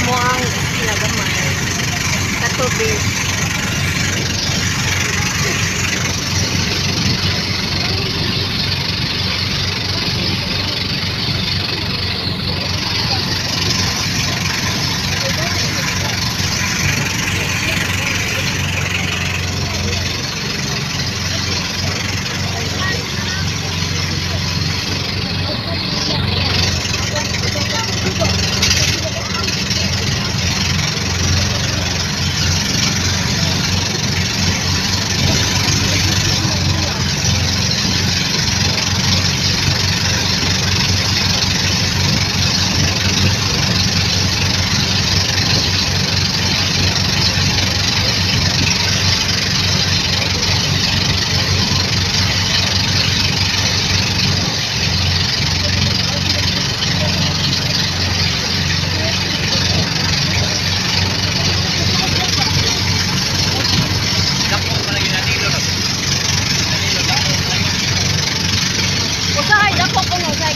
amo ang pinagamay. Sa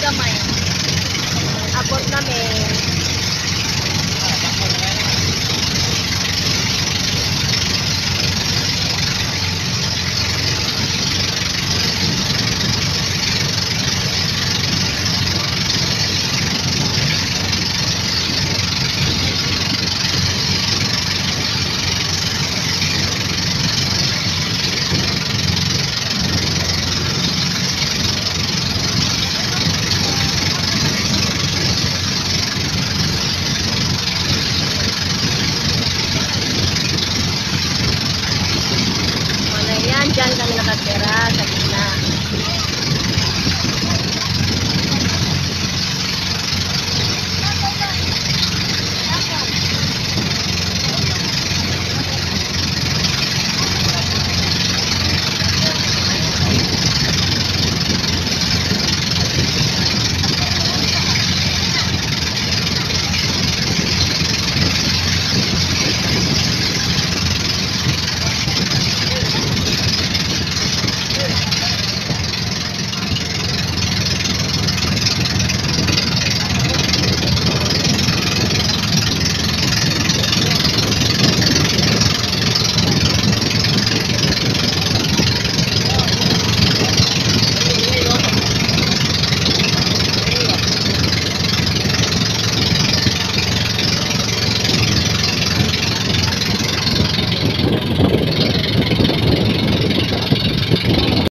gamay. Abot namin